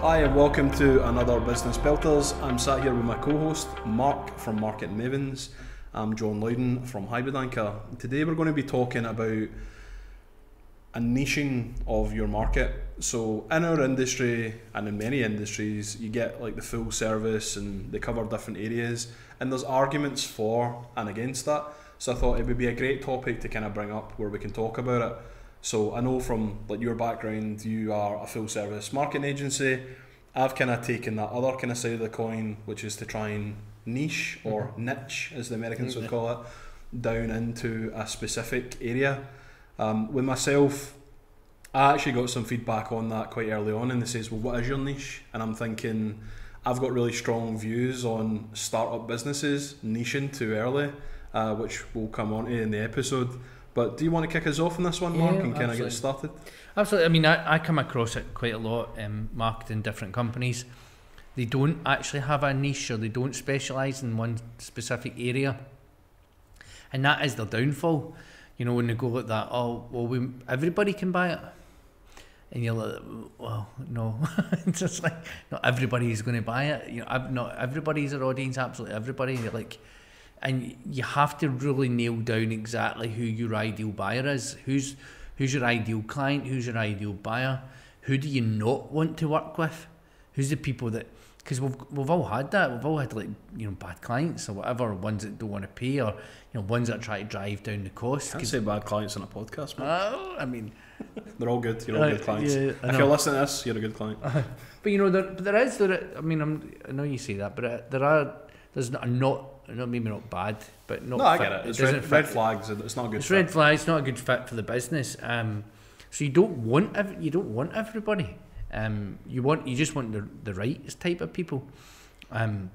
Hi, and welcome to another Business Belters. I'm sat here with my co host, Mark from Market Mavens. I'm John Loudon from Hybrid Anchor. Today, we're going to be talking about a niching of your market. So, in our industry and in many industries, you get like the full service and they cover different areas, and there's arguments for and against that. So, I thought it would be a great topic to kind of bring up where we can talk about it. So I know from like your background, you are a full service marketing agency. I've kind of taken that other kind of side of the coin, which is to try and niche or mm-hmm. niche, as the Americans would call it, down into a specific area. Um, with myself, I actually got some feedback on that quite early on, and they says, "Well, what is your niche?" And I'm thinking, I've got really strong views on startup businesses niching too early, uh, which we'll come on to in the episode. But do you want to kick us off on this one, Mark, yeah, and kind of get started? Absolutely. I mean, I, I come across it quite a lot, um, marketing different companies. They don't actually have a niche or they don't specialise in one specific area. And that is their downfall. You know, when they go like that, oh, well, we, everybody can buy it. And you're like, well, no, it's just like not everybody's going to buy it. You know, not everybody's our audience, absolutely everybody. You're like, and you have to really nail down exactly who your ideal buyer is. Who's who's your ideal client? Who's your ideal buyer? Who do you not want to work with? Who's the people that because we've we've all had that. We've all had like you know bad clients or whatever, ones that don't want to pay or you know ones that try to drive down the cost. Can't say bad clients on a podcast. Man. I mean, they're all good. You're all uh, good clients. Yeah, if you're listening to this, you're a good client. Uh, but you know there there is there. I mean, I'm, I know you say that, but uh, there are there's not, not not maybe not bad, but not. No, I get it. It's it red, red, flags. It's not a good. It's fit. red flags. Not a good fit for the business. Um, so you don't want ev- you don't want everybody. Um, you want you just want the the right type of people. Um,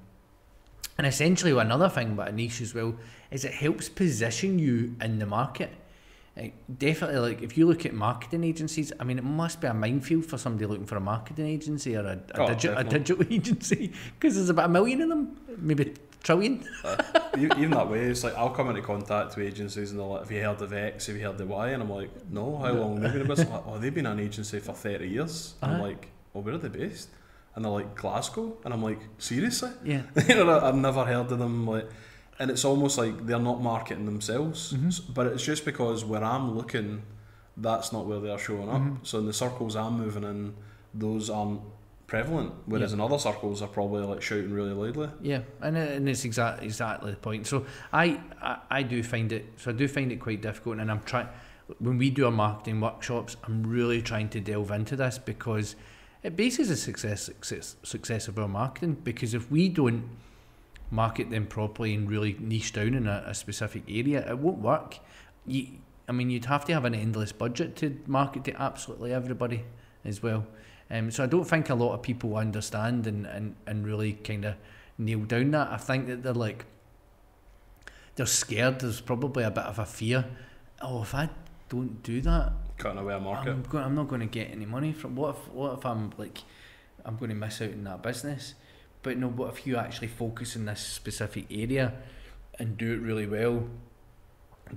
and essentially, another thing about a niche as well is it helps position you in the market. Like, definitely, like if you look at marketing agencies, I mean, it must be a minefield for somebody looking for a marketing agency or a, a, oh, digi- a digital agency because there's about a million of them, maybe trillion. uh, even that way, it's like I'll come into contact with agencies and they're like, "Have you heard of X? Have you heard of Y?" And I'm like, "No, how long have they been in business?" Like, oh, they've been an agency for thirty years. Uh-huh. I'm like, "Well, where are they based?" And they're like, "Glasgow," and I'm like, "Seriously?" Yeah. you know, I've never heard of them. Like, and it's almost like they're not marketing themselves, mm-hmm. but it's just because where I'm looking, that's not where they're showing up. Mm-hmm. So in the circles I'm moving in, those aren't prevalent, whereas yeah. in other circles are probably like shouting really loudly. Yeah, and and it's exactly exactly the point. So I, I I do find it so I do find it quite difficult, and I'm trying when we do our marketing workshops, I'm really trying to delve into this because it bases the success success success of our marketing. Because if we don't market them properly and really niche down in a, a specific area, it won't work. You, I mean, you'd have to have an endless budget to market to absolutely everybody as well. Um, so I don't think a lot of people understand and, and, and really kind of nail down that. I think that they're like, they're scared. There's probably a bit of a fear. Oh, if I don't do that, cutting away a market, I'm, going, I'm not going to get any money from. What if what if I'm like, I'm going to miss out in that business? But no, what if you actually focus in this specific area and do it really well?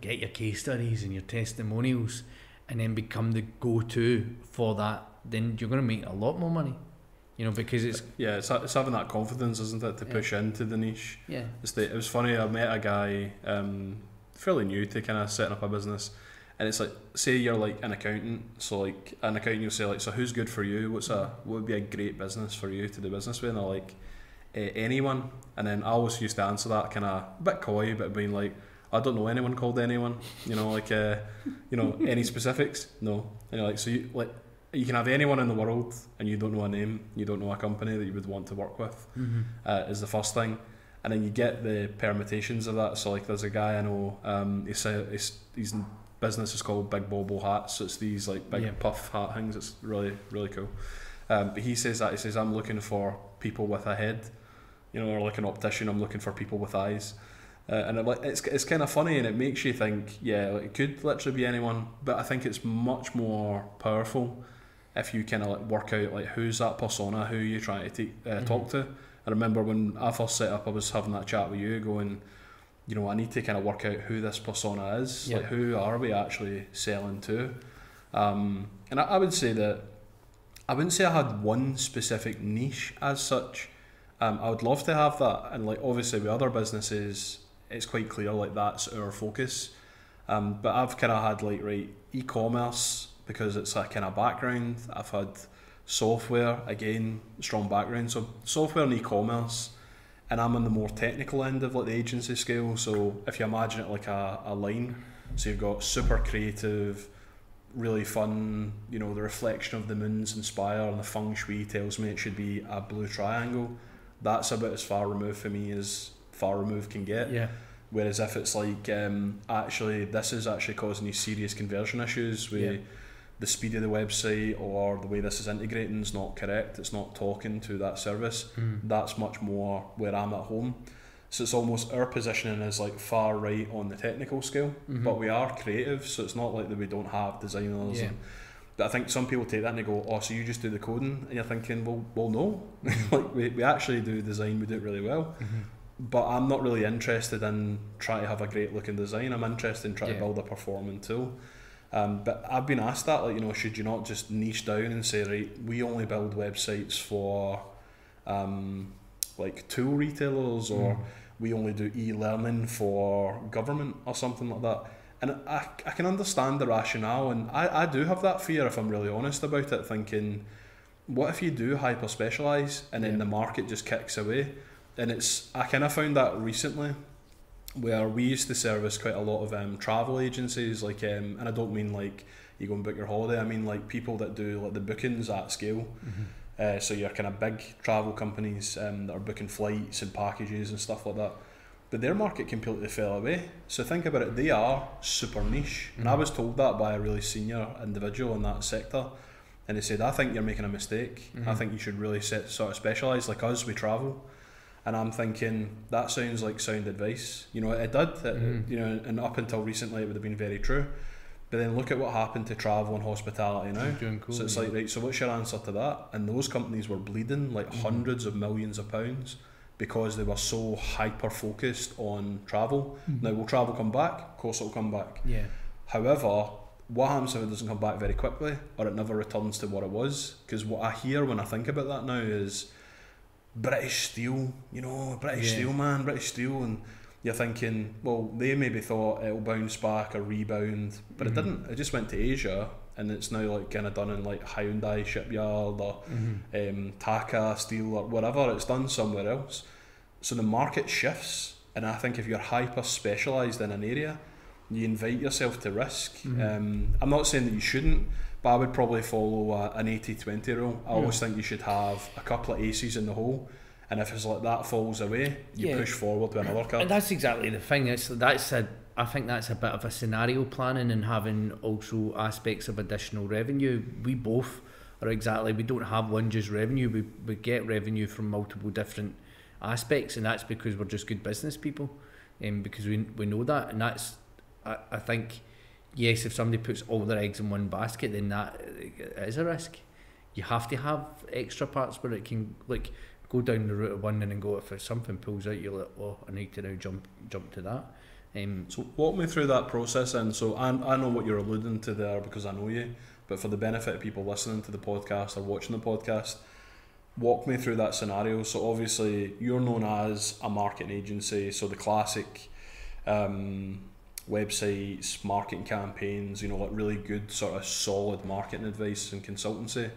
Get your case studies and your testimonials, and then become the go-to for that then you're going to make a lot more money. You know, because it's yeah, it's, it's having that confidence, isn't it, to yeah. push into the niche. Yeah, it's the, it was funny. I met a guy, um, fairly new to kind of setting up a business, and it's like, say you're like an accountant, so like an accountant, you'll say like, so who's good for you? What's a what would be a great business for you to do business with? And they're like, eh, anyone. And then I always used to answer that kind of a bit coy, but being like, I don't know anyone called anyone. You know, like, uh, you know, any specifics? No. And you're like, so you like you can have anyone in the world and you don't know a name, you don't know a company that you would want to work with, mm-hmm. uh, is the first thing. And then you get the permutations of that. So, like, there's a guy I know, um, he's, he's, his business is called Big Bobble Hats. So, it's these like big yeah. puff hat things. It's really, really cool. Um, but he says that, he says, I'm looking for people with a head, you know, or like an optician, I'm looking for people with eyes. Uh, and it, it's it's kind of funny and it makes you think, yeah, like it could literally be anyone, but I think it's much more powerful if you kind of like work out like who's that persona, who you're trying to take, uh, mm-hmm. talk to. I remember when I first set up, I was having that chat with you, going, you know, I need to kind of work out who this persona is. Like, who are we actually selling to? Um, and I, I would say that I wouldn't say I had one specific niche as such. Um, I would love to have that, and like obviously with other businesses, it's quite clear like that's our focus. Um, but I've kind of had like right e-commerce because it's a kind of background. I've had software again, strong background. So software and e-commerce, and I'm on the more technical end of like the agency scale. So if you imagine it like a, a line, so you've got super creative, really fun. You know the reflection of the moon's inspire, and the feng shui tells me it should be a blue triangle. That's about as far removed for me as far removed can get. Yeah. Whereas if it's like um, actually this is actually causing these serious conversion issues with Yeah. The speed of the website or the way this is integrating is not correct. It's not talking to that service. Mm. That's much more where I'm at home. So it's almost our positioning is like far right on the technical scale, Mhm. but we are creative. So it's not like that we don't have designers. Yeah. And, but I think some people take that and they go, "Oh, so you just do the coding?" And you're thinking, "Well, well, no. Mhm. like we, we actually do design. We do it really well." Mhm. but I'm not really interested in trying to have a great looking design. I'm interested in trying Yeah. to build a performing tool. Um, but I've been asked that, like, you know, should you not just niche down and say, right, we only build websites for um, like tool retailers or Mm. we only do e-learning for government or something like that. And I, I can understand the rationale, and I, I do have that fear if I'm really honest about it, thinking, what if you do hyper specialise and then Yeah. the market just kicks away? And it's I kind of found that recently, where we used to service quite a lot of um, travel agencies, like um, and I don't mean like you go and book your holiday. I mean like people that do like the bookings at scale. Mhm. Uh, so your kind of big travel companies um, that are booking flights and packages and stuff like that. But their market completely fell away. So think about it, they are super niche. And I Mhm. was told that by a really senior individual in that sector. And he said, I think you're making a mistake. I Mhm. think you should really set, sort of specialise like us, we travel. And I'm thinking, that sounds like sound advice. You know, it did. It, Mhm. You know, and up until recently, it would have been very true. But then look at what happened to travel and hospitality now. Doing cool. So it's like, right, so what's your answer to that? And those companies were bleeding like Mhm. hundreds of millions of pounds because they were so hyper focused on travel. Mhm. Now, will travel come back? Of course, it'll come back. yeah. However, what happens if it doesn't come back very quickly or it never returns to what it was? Because what I hear when I think about that now is British Steel, you know, British Yeah. Steel, man, British Steel. And you're thinking, well, they maybe thought it'll bounce back or rebound, but Mhm. it didn't. It just went to Asia and it's now like kind of done in like Hyundai shipyard or Mhm. um, Tata Steel or whatever, it's done somewhere else. So the market shifts, and I think if you're hyper specialised in an area, you invite yourself to risk. Mhm. Um, I'm not saying that you shouldn't, but I would probably follow a, an 80 20 rule. I Yeah. always think you should have a couple of aces in the hole, and if it's like that falls away, you Yeah. push forward to another card. And that's exactly the thing. It's that's a I think that's a bit of a scenario planning and having also aspects of additional revenue. We both are exactly we don't have one just revenue. We we get revenue from multiple different aspects, and that's because we're just good business people, and because we we know that, and that's I, I think yes, if somebody puts all their eggs in one basket, then that is a risk. You have to have extra parts where it can like go down the route of one and then go if something pulls out, you're like, oh, I need to now jump jump to that. Um, So walk me through that process and so I, I know what you're alluding to there because I know you but for the benefit of people listening to the podcast or watching the podcast walk me through that scenario so obviously you're known as a marketing agency so the classic um, websites marketing campaigns you know like really good sort of solid marketing advice and consultancy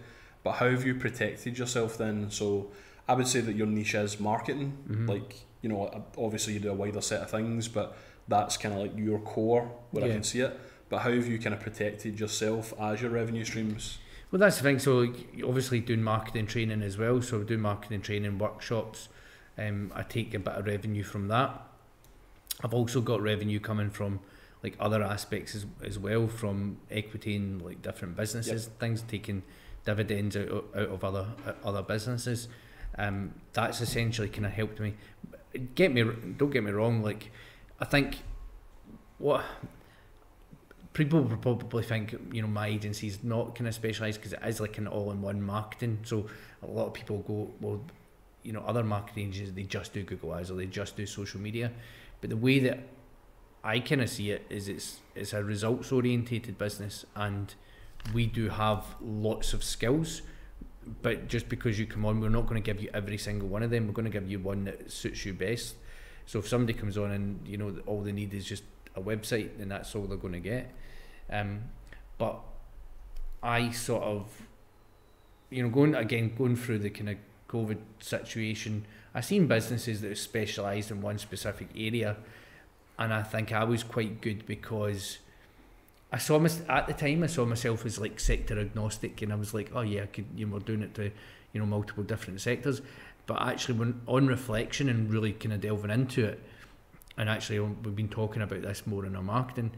but how have you protected yourself then so I would say that your niche is marketing mhm. like you know obviously you do a wider set of things but that's kind of like your core where I can see it but how have you kind of protected yourself as your revenue streams Well, that's the thing. So, obviously, doing marketing training as well. So, doing marketing training workshops. Um, I take a bit of revenue from that. I've also got revenue coming from like other aspects as, as well, from equity in like different businesses, things taking dividends out of, out of other uh, other businesses. Um, that's essentially kind of helped me. Get me, don't get me wrong. Like, I think what people will probably think you know my agency is not kind of specialised because it is like an all-in-one marketing so a lot of people go well you know other marketing agencies they just do Google Ads or they just do social media but the way that I kind of see it is it's it's a results orientated business and we do have lots of skills but just because you come on, we're not going to give you every single one of them. We're going to give you one that suits you best. So if somebody comes on and you know all they need is just a website, then that's all they're going to get. Um, but I sort of, you know, going again going through the kind of COVID situation, I seen businesses that are specialised in one specific area, and I think I was quite good because I saw my, at the time I saw myself as like sector agnostic, and I was like, oh yeah, I could, you know, we're doing it to, you know, multiple different sectors. But actually, when on reflection and really kind of delving into it, and actually um, we've been talking about this more in our marketing,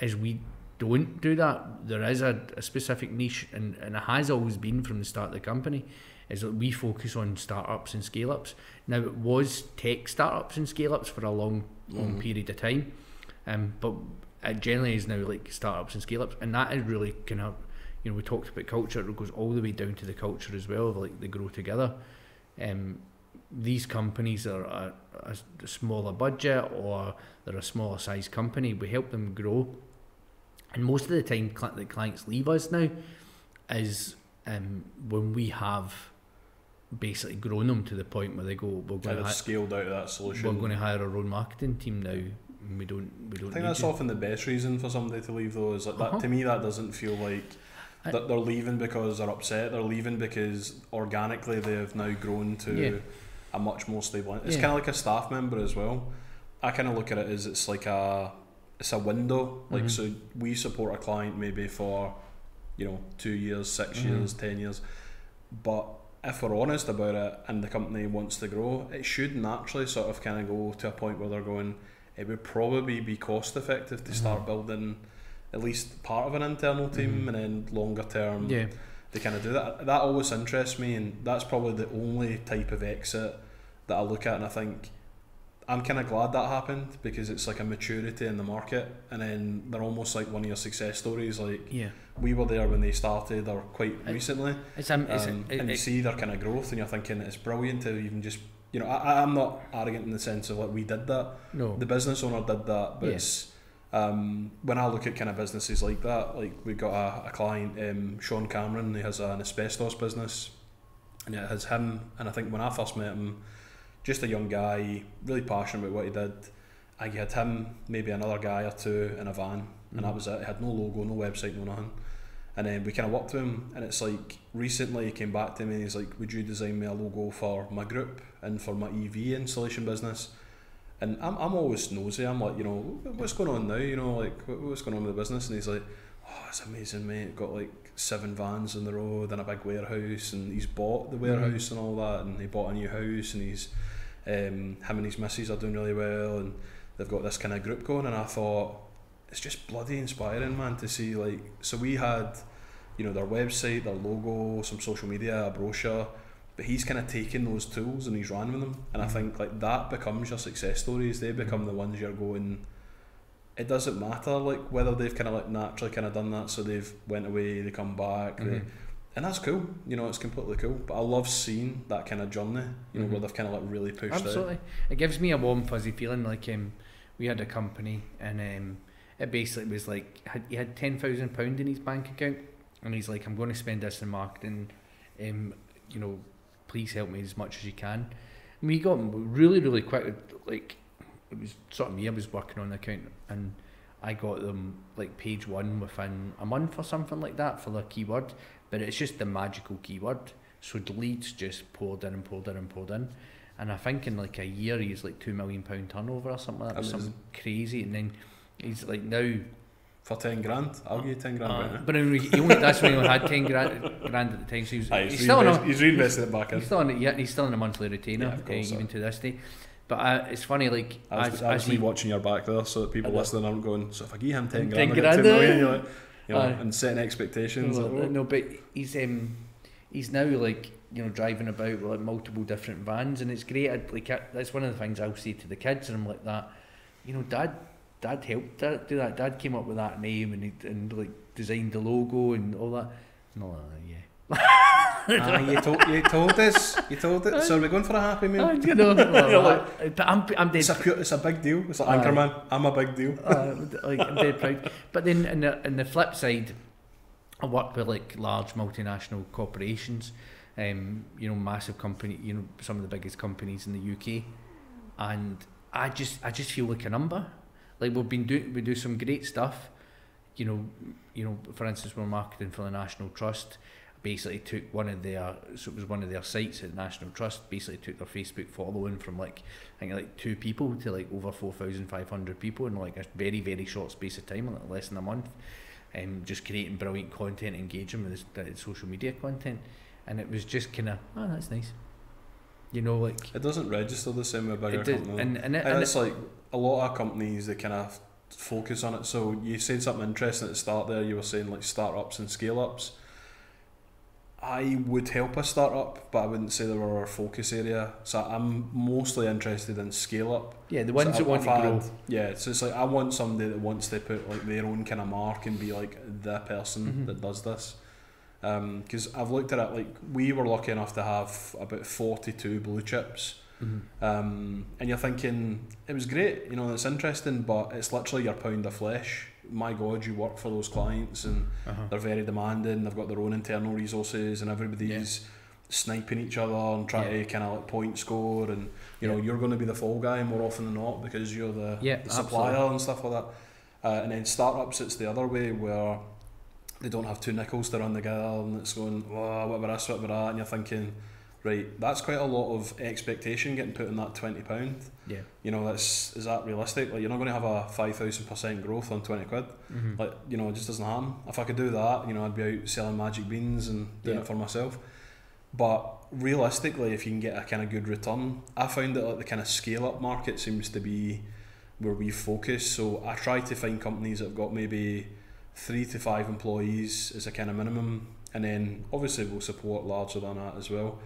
is we don't do that. There is a, a specific niche, and, and it has always been from the start of the company, is that we focus on startups and scale ups. Now, it was tech startups and scale ups for a long, long Mhm. period of time, um, but it generally is now like startups and scale ups, and that is really kind of, you know, we talked about culture, it goes all the way down to the culture as well, like they grow together. Um, these companies are a, a, smaller budget or they're a smaller size company. We help them grow, and most of the time, cli- the clients leave us now is um, when we have basically grown them to the point where they go, we're going to scaled out of that solution. we're going to hire our own marketing team now. and We don't. We don't. I think that's you. often the best reason for somebody to leave though. Is like Uh-huh. that to me that doesn't feel like that they're leaving because they're upset. They're leaving because organically they have now grown to Yeah. a much more stable. It's Yeah. kind of like a staff member as well. I kind of look at it as it's like a it's a window. Like Mhm. so, we support a client maybe for you know two years, 6 Mhm. years, ten years, but if we're honest about it and the company wants to grow, it should naturally sort of kind of go to a point where they're going, it would probably be cost effective to start Mhm. building at least part of an internal team Mhm. and then longer term Yeah. they kind of do that. That always interests me, and that's probably the only type of exit that I look at, and I think I'm kind of glad that happened because it's like a maturity in the market, and then they're almost like one of your success stories. Like Yeah. we were there when they started, or quite I- recently, It's um, it's um, it, and you it- see their kind of growth, and you're thinking it's brilliant to even just. You know, I, I'm not arrogant in the sense of like we did that. no. The business owner did that, but Yeah. it's um, when I look at kind of businesses like that, like we've got a, a client, um, Sean Cameron, he has an asbestos business, and it has him. And I think when I first met him, just a young guy, really passionate about what he did. I had him, maybe another guy or two in a van, and that Mhm. was it. It had no logo, no website, no nothing. And then we kind of worked with him, and it's like recently he came back to me and he's like, "Would you design me a logo for my group and for my EV installation business?" And I'm, I'm always nosy. I'm like, you know, what's going on now? You know, like what's going on with the business? And he's like, oh, it's amazing, mate. Got like seven vans on the road and a big warehouse, and he's bought the warehouse and all that, and he bought a new house, and he's um, him and his missus are doing really well, and they've got this kind of group going. And I thought it's just bloody inspiring, man, to see like. So we had, you know, their website, their logo, some social media, a brochure. But he's kind of taken those tools and he's ran with them, and I Mhm. think like that becomes your success stories. They become the ones you're going. It doesn't matter like whether they've kind of like naturally kind of done that, so they've went away, they come back, they, Mhm. And that's cool. You know, it's completely cool. But I love seeing that kind of journey. You know, Mhm. where they've kind of like really pushed out. Absolutely, it gives me a warm fuzzy feeling. Like um, we had a company, and um, it basically was like had, he had ten thousand pound in his bank account, and he's like, I'm going to spend this in marketing. Um, you know, please help me as much as you can. And we got really, really quick. Like it was sort of me. I was working on the account, and I got them like page one within a month or something like that for the keyword. But it's just the magical keyword. So leads just poured in and poured in and poured in. And I think in like a year he's like two million pound turnover or something like that, Amazing. something crazy. And then he's like now, for ten grand. I'll give you ten grand. uh, right but anyway, he only that's when he only had ten grand, grand at the time. So he was, Aye, he's, he's, still on he's reinvested it back in. he's still on yeah, he's still on a monthly retainer, Yeah, of uh, even to this day. But uh, it's funny, like That was, as, was as me he, watching your back there, so that people listening aren't going. So if I give him ten 10 grand, I get grand, two million. eh? You're like, you know, Aye. and setting expectations. Well, like, oh. no, but he's um he's now like you know driving about like multiple different vans, and it's great. I'd, like I, that's one of the things I'll say to the kids, and I'm like that. You know, Dad, Dad helped that, do that. Dad came up with that name and he, and like designed the logo and all that. No, yeah. Ah, you told you told us. You told us. So are we going for a happy meal? Ah, you know, well, but I'm I'm dead. It's a pure, it's a big deal. It's like Aye. Anchorman. I'm a big deal. uh, like I'm dead proud. But then in the in the flip side, I work with like large multinational corporations, um, you know, massive company, you know, some of the biggest companies in the UK, and I just I just feel like a number. Like we've been doing we do some great stuff, you know, you know, for instance, we're marketing for the National Trust. Basically, took one of their so it was one of their sites at National Trust. Basically, took their Facebook following from like I think like two people to like over four thousand five hundred people in like a very very short space of time, like less than a month. Um, just creating brilliant content, engaging with this, social media content, and it was just kind of oh that's nice, you know, like It doesn't register the same way a bigger company. and and, it, and and it's it, like a lot of companies that kind of focus on it. So you said something interesting at the start there. You were saying like startups and scale ups. I would help a startup, but I wouldn't say they were our focus area. So I'm mostly interested in scale up. yeah, the ones So that want to grow. Yeah, so it's like I want somebody that wants to put like their own kind of mark and be like the person Mhm. that does this. Because I've looked at it like we were lucky enough to have about forty two blue chips. Mm-hmm. Um, and you're thinking it was great, you know, it's interesting, but it's literally your pound of flesh. My God, you work for those clients, and Uh-huh. they're very demanding. They've got their own internal resources, and everybody's sniping each other and trying Yeah. to kind of like point score. And you know, you're going to be the fall guy more often than not because you're the, Yeah, the supplier absolutely. and stuff like that. Uh, and then startups, it's the other way where they don't have two nickels to run together, and it's going, oh, what about this, what about that, and you're thinking, right, that's quite a lot of expectation getting put in that twenty pound. Yeah. You know, that's is that realistic? Like, you're not going to have a five thousand percent growth on twenty quid. Mm-hmm. Like, you know, it just doesn't happen. If I could do that, you know, I'd be out selling magic beans and doing Yeah. it for myself. But realistically, if you can get a kind of good return, I found that like the kind of scale up market seems to be where we focus. So I try to find companies that have got maybe three to five employees as a kind of minimum, and then obviously we'll support larger than that as well.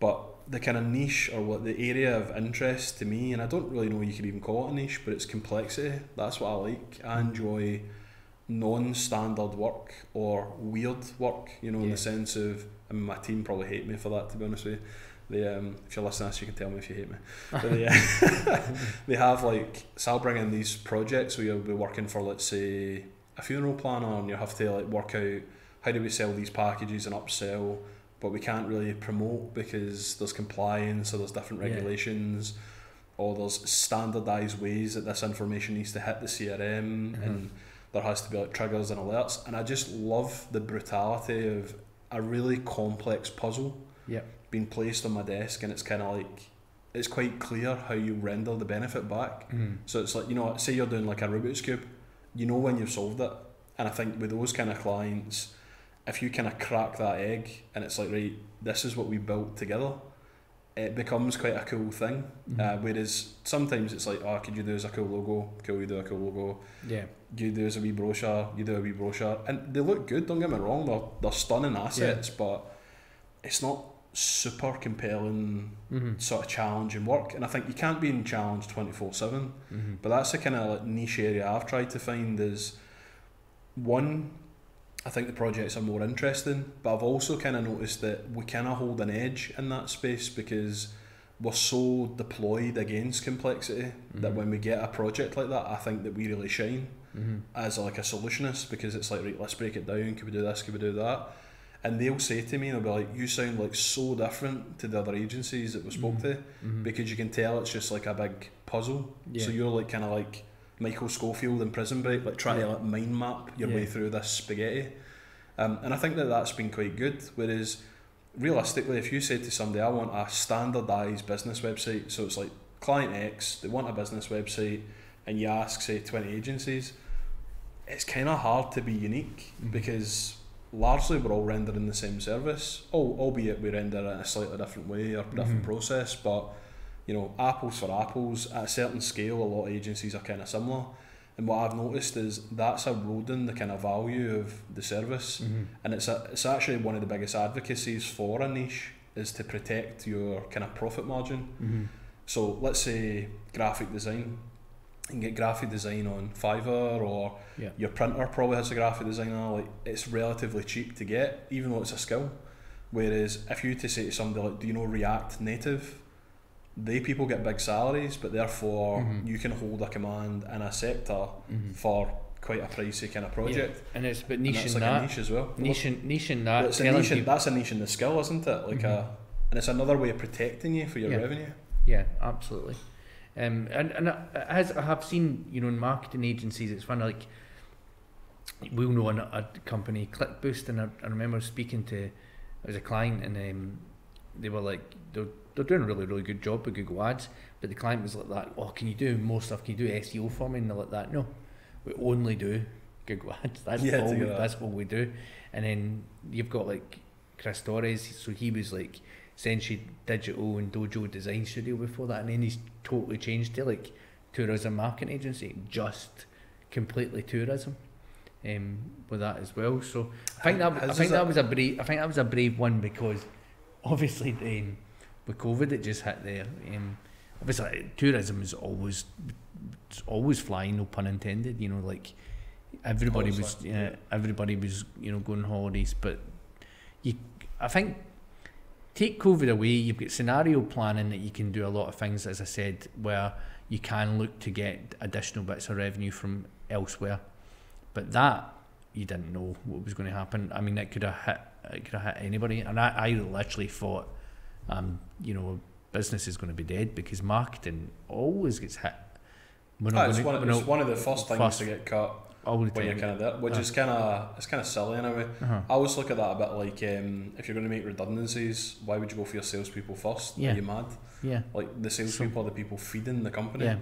But the kind of niche or what the area of interest to me, and I don't really know you could even call it a niche, but it's complexity. That's what I like. I enjoy non-standard work or weird work. You know, in the sense of, I mean, my team probably hate me for that. To be honest with you, they um, if you're listening to this, you can tell me if you hate me. But they, uh, they have like, so I'll bring in these projects where you'll be working for, let's say, a funeral planner, and you have to like work out how do we sell these packages and upsell but we can't really promote because there's compliance or there's different Yeah. regulations or there's standardized ways that this information needs to hit the CRM Mhm. and there has to be like triggers and alerts and I just love the brutality of a really complex puzzle being placed on my desk and it's kind of like it's quite clear how you render the benefit back Mm-hmm. so it's like you know say you're doing like a Rubik's cube you know when you've solved it and I think with those kind of clients if you kind of crack that egg and it's like right this is what we built together it becomes quite a cool thing Mm-hmm. uh, whereas sometimes it's like oh could you do as a cool logo cool you do a cool logo Yeah. you do as a wee brochure you do a wee brochure and they look good don't get me wrong they're, they're stunning assets but it's not super compelling Mm-hmm. sort of challenging work and I think you can't be in challenge 24 7 Mm-hmm. but that's the kind of like niche area I've tried to find is one, I think the projects are more interesting, but I've also kind of noticed that we kind of hold an edge in that space because we're so deployed against complexity that Mhm. when we get a project like that, I think that we really shine Mm-hmm. as like a solutionist because it's like right, let's break it down. Could we do this? Could we do that? And they'll say to me, they'll be like, "You sound like so different to the other agencies that we spoke Mhm. to." Mm-hmm. because you can tell it's just like a big puzzle. Yeah. So you're like kind of like Michael Scofield in Prison Break, like trying to like mind map your Yeah. way through this spaghetti. Um, and I think that that's been quite good. Whereas realistically, if you say to somebody, "I want a standardised business website," so it's like client X, they want a business website, and you ask say twenty agencies, it's kind of hard to be unique Mhm. because largely we're all rendering the same service, al- albeit we render it in a slightly different way or different Mhm. process. But you know, apples for apples at a certain scale, a lot of agencies are kind of similar. And what I've noticed is that's eroding the kind of value of the service, Mm-hmm. and it's a, it's actually one of the biggest advocacies for a niche is to protect your kind of profit margin. Mm-hmm. So let's say graphic design. You can get graphic design on Fiverr or Yeah. your printer probably has a graphic designer. Like it's relatively cheap to get, even though it's a skill. Whereas if you were to say to somebody like, "Do you know React Native?" They people get big salaries, but therefore Mhm. you can hold a command in a sector Mm-hmm. for quite a pricey kind of project. and it's but And niche in like that, a niche as well. niche in, niche in that. it's a niche in, that's a niche in the skill, isn't it? Like Mhm. a, and it's another way of protecting you for your Yeah. revenue. Yeah, absolutely. Um, and and I- as I have seen, you know, in marketing agencies, it's funny. Like we'll know a, a company, ClickBoost, and I, I remember speaking to as a client, and um, they were like, they're they're doing a really really good job with Google Ads, but the client was like that. Oh, can you do more stuff? Can you do SEO for me? And they're like that. No, we only do Google Ads. That's Yeah, all. We, that. that's all we do. And then you've got like Chris Torres. So he was like Senshi Digital and Dojo Design Studio before that, and then he's totally changed to like tourism marketing agency, just completely tourism. Um, with that as well, so I think that I His think is that was a brave I think that was a brave one because obviously then with COVID it just hit there. Um, obviously tourism is always always flying, no pun intended. You know, like everybody was yeah. everybody was you know going holidays, but you I think take COVID away, you've got scenario planning that you can do a lot of things, as I said, where you can look to get additional bits of revenue from elsewhere. But that you didn't know what was going to happen. I mean, it could have hit it could have hit anybody, and I, I literally thought, um, you know, business is going to be dead because marketing always gets hit. We're Ah, it's gonna- one, of, it's not- one of the first things first- to get cut all the you're kind of there, which Uh. is kind of it's kind of silly in a way. Uh-huh. I always look at that a bit like um, if you're going to make redundancies, why would you go for your salespeople first? Yeah. Are you mad? Yeah, Like the salespeople are the people feeding the company, yeah,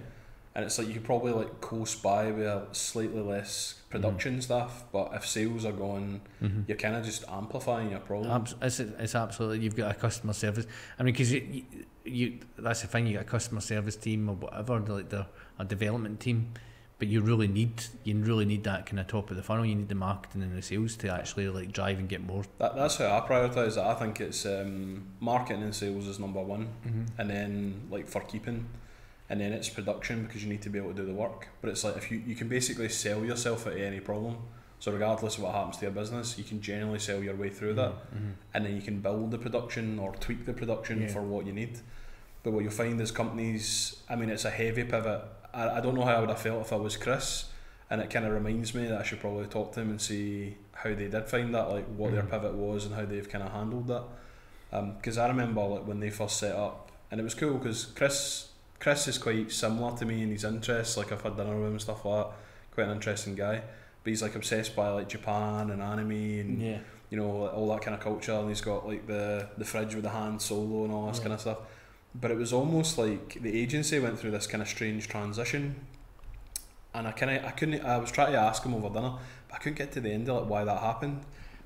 and it's like you could probably like coast by with slightly less production stuff, but if sales are going, mm-hmm. you're kind of just amplifying your problem. Abs- it's, it's absolutely you've got a customer service. I mean, because you, you, you that's the thing. You got a customer service team or whatever, like the a development team, but you really need you really need that kind of top of the funnel. You need the marketing and the sales to actually like drive and get more. That, that's how I prioritise it. I think it's um, marketing and sales is number one, Mm-hmm. and then like for keeping, and then it's production because you need to be able to do the work. But it's like if you, you can basically sell yourself at any problem. So regardless of what happens to your business, you can generally sell your way through that, Mm-hmm. and then you can build the production or tweak the production Yeah. for what you need. But what you'll find is companies. I mean, it's a heavy pivot. I, I don't know how I would have felt if I was Chris, and it kind of reminds me that I should probably talk to him and see how they did find that, like what their Mhm. pivot was and how they've kind of handled that. Because I remember like when they first set up, and it was cool because Chris Chris is quite similar to me in his interests. Like I've had dinner with him and stuff like that. Quite an interesting guy, but he's like obsessed by like Japan and anime and Yeah, you know all that kind of culture. And he's got like the the fridge with the Han Solo and all this Yeah. kind of stuff. But it was almost like the agency went through this kind of strange transition, and I kind of I couldn't. I was trying to ask him over dinner, but I couldn't get to the end of like why that happened.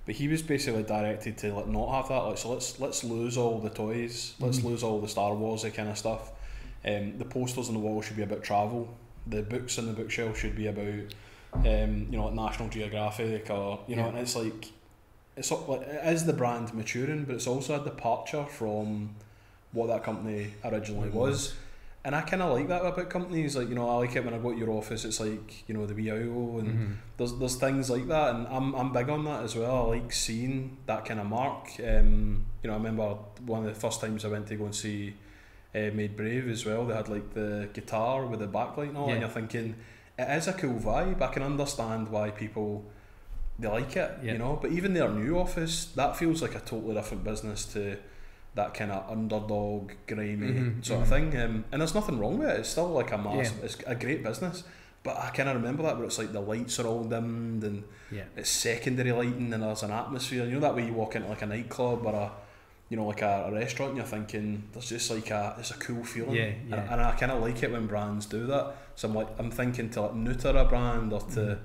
But he was basically directed to like not have that. Like so, let's let's lose all the toys. Let's Mhm. lose all the Star Wars kind of stuff. Um, the posters on the wall should be about travel. The books on the bookshelf should be about, um, you know, like National Geographic or you know, Yeah. and it's like, it's like it is the brand maturing, but it's also a departure from what that company originally Mhm. was. And I kind of like that about companies. Like you know, I like it when I go to your office. It's like you know the wee owl and Mhm. there's there's things like that, and I'm I'm big on that as well. I like seeing that kind of mark. Um, you know, I remember one of the first times I went to go and see uh, Made Brave as well. They had like the guitar with the backlight and all, Yeah. and you're thinking it is a cool vibe. I can understand why people they like it, Yeah. you know. But even their new office, that feels like a totally different business to that kind of underdog, grimy Mhm, sort of mhm. thing. Um, and there's nothing wrong with it. It's still like a massive, Yeah. it's a great business. But I kind of remember that where it's like the lights are all dimmed and Yeah. it's secondary lighting and there's an atmosphere. You know that way you walk into like a nightclub or a, you know, like a, a restaurant and you're thinking there's just like a, it's a cool feeling. Yeah, And, yeah. and I kind of like it when brands do that. So I'm like, I'm thinking to like neuter a brand or to, Mhm.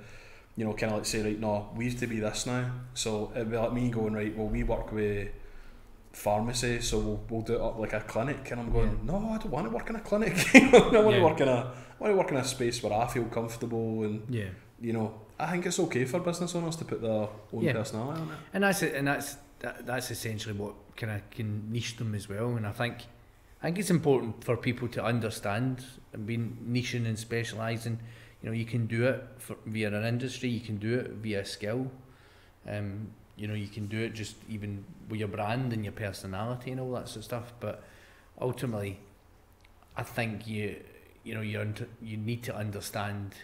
you know, kind of like say, right, no, we have to be this now. So it'd be like me going, right, well, we work with pharmacy, so we'll, we'll do it up like a clinic. And I'm going, no, I don't want to work in a clinic. I want Yeah. to work in a, I want to work in a space where I feel comfortable and Yeah. you know, I think it's okay for business owners to put their own Yeah. personality on it. And that's it, and that's that, that's essentially what kind of can niche them as well. And I think I think it's important for people to understand and being niching and specialising. You know, you can do it for, via an industry, you can do it via skill. Um, you know, you can do it just even with your brand and your personality and all that sort of stuff. But ultimately, I think you you know you you need to understand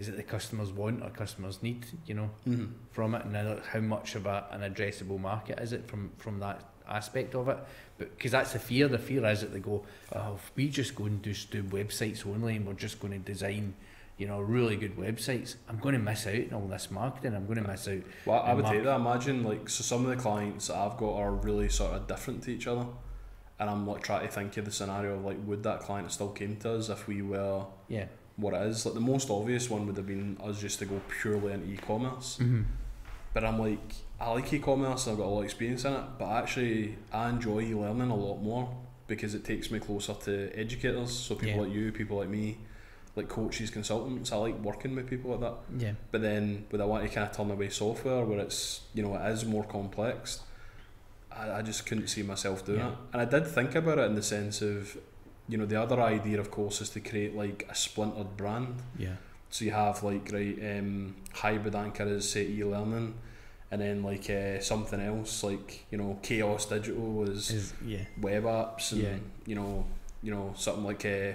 is it the customers want or customers need? You know, Mhm. from it, and then how much of a, an addressable market is it from from that aspect of it? But because that's the fear. The fear is that they go, oh, if we just go and just do websites only, and we're just going to design. You know, really good websites. I'm going to miss out on all this marketing. I'm going to miss out. Well, I would take that. Imagine like so some of the clients that I've got are really sort of different to each other, and I'm like trying to think of the scenario of like would that client still came to us if we were Yeah. What it is. Like the most obvious one would have been us just to go purely into e-commerce. Mm-hmm. But I'm like I like e-commerce. I've got a lot of experience in it, but actually I enjoy e-learning a lot more because it takes me closer to educators. So people Yeah. like you, people like me, like coaches, consultants. I like working with people like that. Yeah. But then, would I want to kind of turn away software where it's you know it is more complex? I, I just couldn't see myself doing Yeah. it, and I did think about it in the sense of, you know, the other idea, of course, is to create like a splintered brand. Yeah. So you have like right, um, hybrid anchor is say e-learning, and then like uh, something else like you know chaos digital is Is yeah. web apps and Yeah. you know you know something like uh,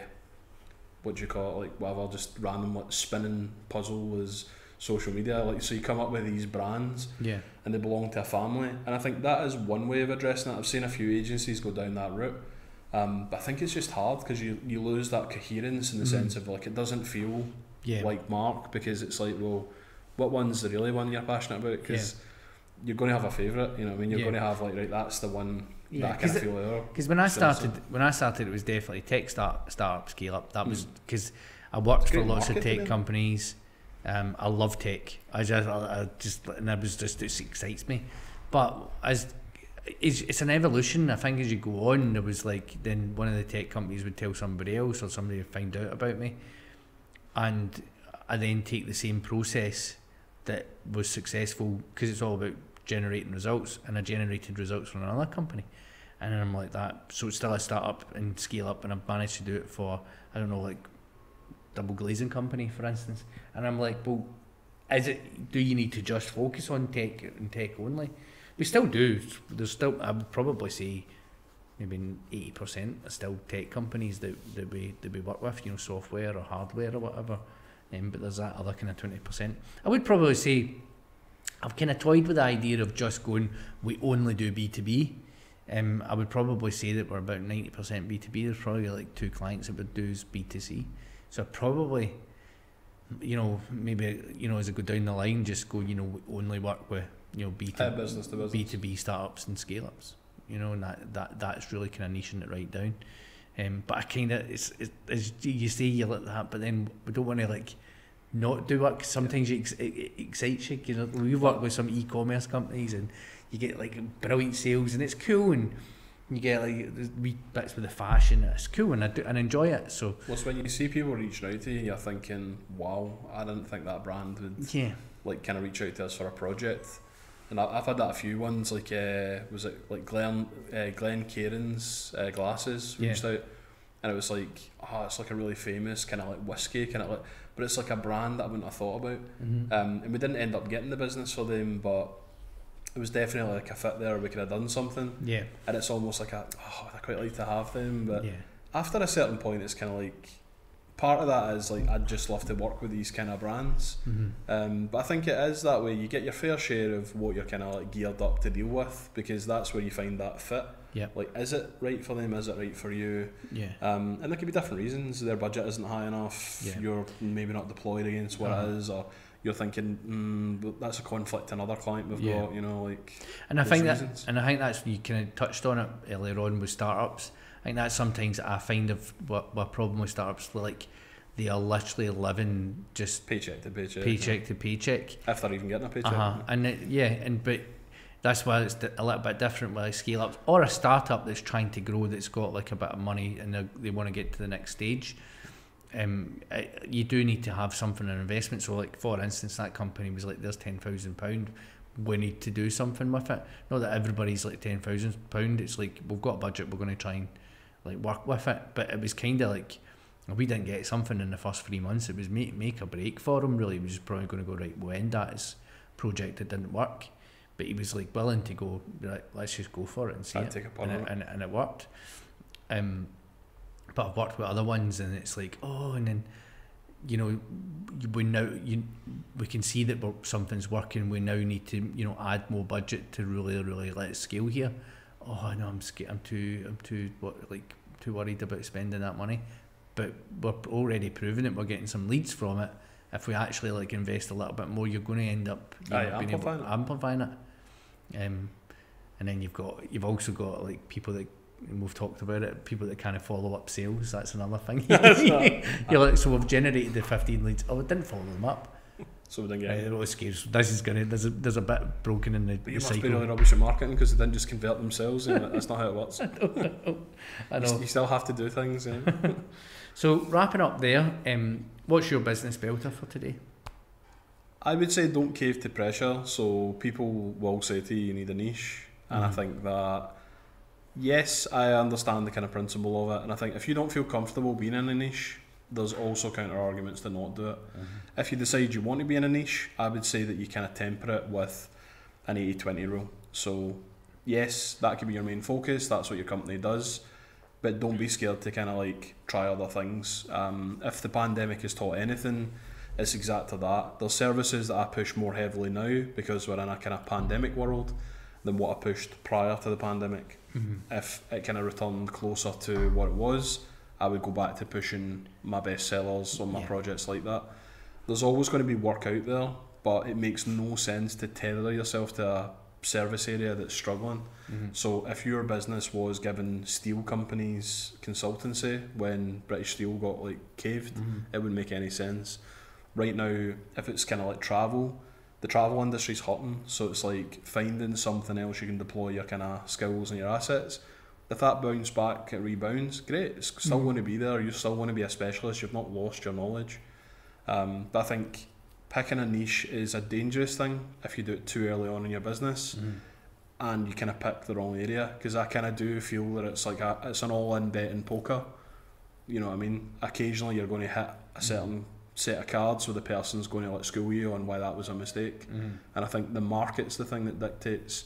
what do you call it like whatever just random like spinning puzzle is social media like so you come up with these brands Yeah. and they belong to a family and I think that is one way of addressing it I've seen a few agencies go down that route um, but I think it's just hard because you, you lose that coherence in the Mhm. sense of like it doesn't feel Yeah. like Mark because it's like well what one's the really one you're passionate about because you're going to have a favourite you know what I mean you're Yeah. going to have like right that's the one Yeah, that I kind of feel Because when I Still so. started, when I started, it was definitely tech start, startup, scale up. That was because I worked for lots of tech companies. Um, I love tech. I just, I, I just, and that was just it excites me. But as it's, it's an evolution. I think as you go on, there was like then one of the tech companies would tell somebody else, or somebody would find out about me, and I then take the same process that was successful because it's all about generating results, and I generated results from another company, and then I'm like that. So it's still a startup and scale up, and I've managed to do it for I don't know like double glazing company for instance, and I'm like, well, is it? Do you need to just focus on tech and tech only? We still do. There's still I would probably say maybe eighty percent are still tech companies that, that we that we work with, you know, software or hardware or whatever. Um, but there's that other kind of twenty percent. I would probably say I've kind of toyed with the idea of just going we only do B two B. Um, I would probably say that we're about ninety percent B two B. There's probably like two clients that would do B two C. So probably, you know, maybe you know as I go down the line, just go you know only work with you know B two business to business. B two B startups and scale ups. You know, and that, that that's really kind of niching it right down. Um, but I kind of it's, it's as you say you like that, but then we don't want to like not do work. Sometimes ex- it, it excites you. You know, we work with some e-commerce companies and you get like brilliant sales and it's cool and you get like the wee bits with the fashion. It's cool and I do and enjoy it. So Well, it's when you see people reaching out to you, you're thinking, "Wow, I didn't think that brand would yeah, like kind of reach out to us for a project." And I- I've had that a few ones. Like, uh, was it like Glenn uh, Glencairns uh, glasses Yeah. reached out, and it was like, oh, it's like a really famous kind of like whiskey kind of like, but it's like a brand that I wouldn't have thought about. mm-hmm. Um, and we didn't end up getting the business for them, but it was definitely like a fit there. We could have done something, yeah, and it's almost like a, oh, I quite like to have them, but yeah, after a certain point, it's kind of like part of that is like I'd just love to work with these kind of brands. mm-hmm. Um, but I think it is that way. You get your fair share of what you're kind of like geared up to deal with because that's where you find that fit. Yeah. Like, is it right for them? Is it right for you? yeah, Um, and there could be different reasons. Their budget isn't high enough. Yeah. You're maybe not deployed against what Uh-huh. it is, or you're thinking mm, but that's a conflict in another client we've Yeah. got. You know, like And I think that, reasons. and I think that's you kind of touched on it earlier on with startups. I think that's sometimes I find of what what problem with startups like they are literally living just paycheck to paycheck. paycheck to paycheck. If they're even getting a paycheck. Uh huh. And it, yeah, and but that's why it's a little bit different with like scale ups or a startup that's trying to grow that's got like a bit of money and they, they want to get to the next stage. Um, I, you do need to have something in investment. So, like for instance, that company was like, "There's ten thousand pound. We need to do something with it." Not that everybody's like ten thousand pound. It's like we've got a budget. We're going to try and like work with it. But it was kind of like we didn't get something in the first three months. It was make make a break for him. Really, he was probably going to go right. We'll end that as project that didn't work. But he was like willing to go. Right, let's just go for it and see I'd it take a and it, and, it- and it worked. Um, but I've worked with other ones, and it's like, oh, and then you know, we now you, we can see that something's working. We now need to you know add more budget to really really let it scale here. Oh no, I'm scared. I'm too I'm too what like too worried about spending that money. But we're already proving it. We're getting some leads from it. If we actually like invest a little bit more, you're going to end up you Aye, know, amplifying able, it. amplifying it. Um, and then you've got you've also got like people that we've talked about it. People that kind of follow up sales. That's another thing. You're like, so we've generated the fifteen leads. Oh, it didn't follow them up. So we didn't get. Right, it always scares. This is gonna. There's a there's a bit broken in the. But you the must cycle. be really rubbish at marketing because they didn't just convert themselves. And that's not how it works. I know. I know. You, you still have to do things. Yeah. so wrapping up there, um, what's your business belter for today? I would say don't cave to pressure. So people will say to you, you need a niche, and mm. I think that yes, I understand the kind of principle of it, and I think if you don't feel comfortable being in a niche, there's also counter arguments to not do it. Mm-hmm. If you decide you want to be in a niche, I would say that you kind of temper it with an 80 20 rule. So, yes, that could be your main focus, that's what your company does, but don't be scared to kind of like try other things. Um, if the pandemic has taught anything, it's exactly that. There's services that I push more heavily now because we're in a kind of pandemic world than what I pushed prior to the pandemic. Mm-hmm. If it kind of returned closer to what it was, I would go back to pushing my best sellers on my yeah. projects like that. There's always going to be work out there, but it makes no sense to tether yourself to a service area that's struggling. Mm-hmm. So if your business was giving steel companies consultancy when British Steel got like caved, mm-hmm. it wouldn't make any sense. Right now, if it's kind of like travel, the travel industry's hurting, so it's like finding something else you can deploy your kind of skills and your assets. If that bounce back, it rebounds, great. It's still mm. going to be there. You still want to be a specialist. You've not lost your knowledge. Um, but I think picking a niche is a dangerous thing if you do it too early on in your business. Mm. And you kind of pick the wrong area because I kind of do feel that it's like a, it's an all-in bet in poker. You know what I mean? Occasionally you're going to hit a certain set of cards where the person's going to like school you on why that was a mistake. Mm-hmm. And I think the market's the thing that dictates.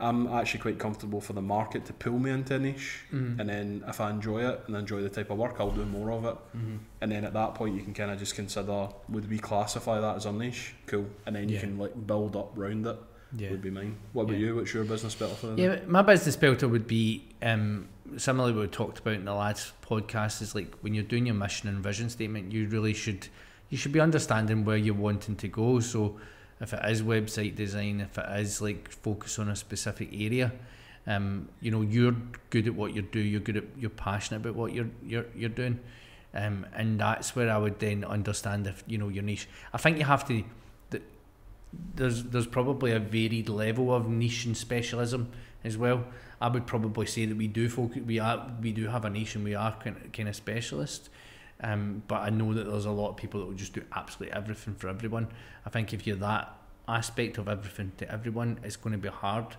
I'm actually quite comfortable for the market to pull me into a niche, mm-hmm. and then if I enjoy it and enjoy the type of work, I'll do more of it. Mm-hmm. And then at that point, you can kind of just consider: would we classify that as a niche? Cool. And then yeah. you can like build up round it. Yeah. Would be mine. What about yeah. you? What's your business for? Yeah, my business belter would be um, similarly what we talked about in the last podcast. Is like when you're doing your mission and vision statement, you really should you should be understanding where you're wanting to go. So if it is website design, if it is like focus on a specific area, um, you know, you're good at what you do, you're good at you're passionate about what you're you're you're doing. Um, and that's where I would then understand if you know your niche. I think you have to. There's there's probably a varied level of niche and specialism as well. I would probably say that we do focus, we are we do have a niche and we are kind of, kind of specialist. Um, but I know that there's a lot of people that will just do absolutely everything for everyone. I think if you're that aspect of everything to everyone, it's going to be hard.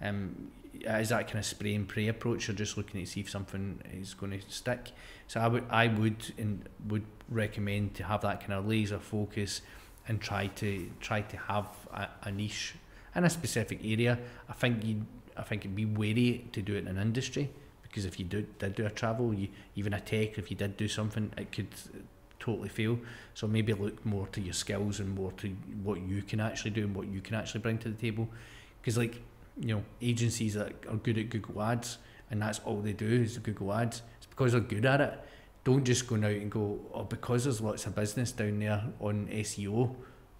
Um, is that kind of spray and pray approach? You're just looking to see if something is going to stick. So I would, I would, and would recommend to have that kind of laser focus and try to try to have a, a niche in a specific area. I think you, I think it'd be wary to do it in an industry because if you do, did do a travel, you, even a tech, if you did do something, it could totally fail. So maybe look more to your skills and more to what you can actually do and what you can actually bring to the table. Because like you know, agencies that are good at Google Ads and that's all they do is Google Ads. It's because they're good at it. Don't just go out and go, oh, because there's lots of business down there on SEO,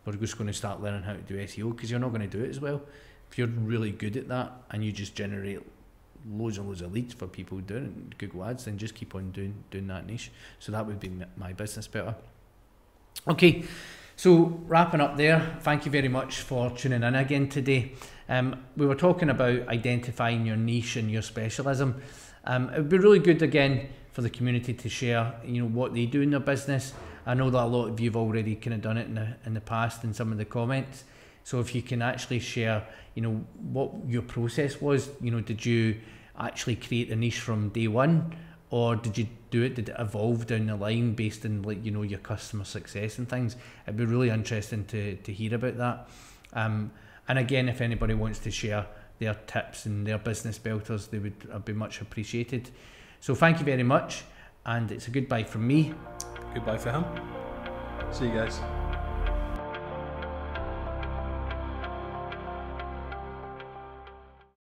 we're just going to start learning how to do SEO because you're not going to do it as well. If you're really good at that and you just generate loads and loads of leads for people doing Google Ads, then just keep on doing doing that niche. So that would be my business belter. Okay, so wrapping up there. Thank you very much for tuning in again today. Um, we were talking about identifying your niche and your specialism. Um, it would be really good again for the community to share, you know, what they do in their business. I know that a lot of you've already kind of done it in the in the past in some of the comments. So if you can actually share, you know, what your process was, you know, did you actually create a niche from day one, or did you do it? Did it evolve down the line based on like you know your customer success and things? It'd be really interesting to to hear about that. Um, and again, if anybody wants to share their tips and their business belters, they would uh, be much appreciated. So thank you very much, and it's a goodbye from me. Goodbye for him. See you guys.